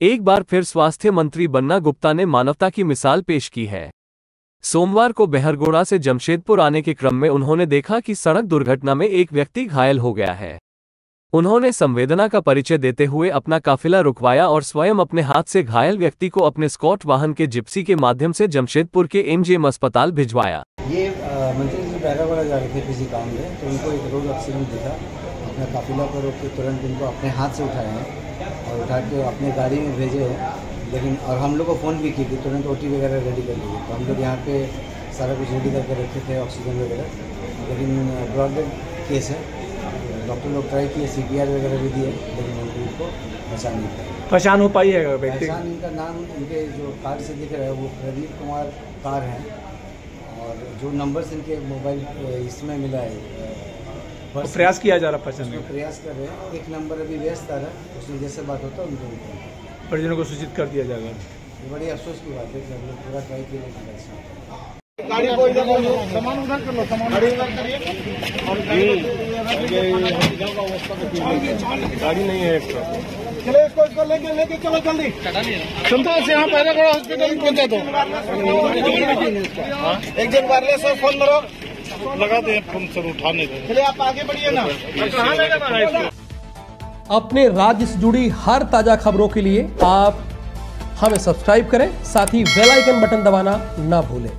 एक बार फिर स्वास्थ्य मंत्री बन्ना गुप्ता ने मानवता की मिसाल पेश की है। सोमवार को बहरगोड़ा से जमशेदपुर आने के क्रम में उन्होंने देखा कि सड़क दुर्घटना में एक व्यक्ति घायल हो गया है। उन्होंने संवेदना का परिचय देते हुए अपना काफिला रुकवाया और स्वयं अपने हाथ से घायल व्यक्ति को अपने स्कॉट वाहन के जिप्सी के माध्यम से जमशेदपुर के एमजीएम अस्पताल भिजवाया। ये मंत्री जी बहरावाड़ा जा रहे थे किसी काम में तो उनको एक रोड एक्सीडेंट दिखा। अपना काफिला को रोक के तुरंत उनको अपने हाथ से उठाए हैं। और उठा के अपने गाड़ी में भेजे हैं। लेकिन और हम लोग को फ़ोन भी की कि तुरंत ओ टी वगैरह रेडी कर लीजिए तो हम लोग यहाँ पे सारा कुछ रेडी करके रखे थे ऑक्सीजन वगैरह। लेकिन ब्रॉड डेड केस है। डॉक्टर लोग ट्राई किए सीबीआर वगैरह भी दिए लेकिन उनको उनको बचा नहीं पहचान हो पाई है पहचान इनका नाम इनके जो कार से दिख रहा है वो प्रदीप कुमार कार हैं। और जो नंबर्स इनके मोबाइल इसमें मिला है अ, प्रयास किया जा रहा पहचानने उसमें प्रयास कर रहे हैं। एक नंबर अभी व्यस्त आ रहा है। उसमें जैसे बात होता है उनको परिजनों को सूचित कर दिया जाएगा। बड़ी अफसोस की बात है कि हम लोग पूरा ट्राई किए है। गाड़ी को इधर सामान उधर कर लो सामान गाड़ी उधर करिए और गाड़ी नहीं है चलो इसको इसको लेके लेके चलो जल्दी। संतोष से यहाँ पहले बड़ा हॉस्पिटल पहुँचा दो। एक दिन वायरलेस है फ़ोन करो। लगा दे फ़ोन सर उठाने दो चलिए आप आगे बढ़िए ना। अपने राज्य से जुड़ी हर ताज़ा खबरों के लिए आप हमें सब्सक्राइब करें साथ ही बेल आइकन बटन दबाना ना भूलें।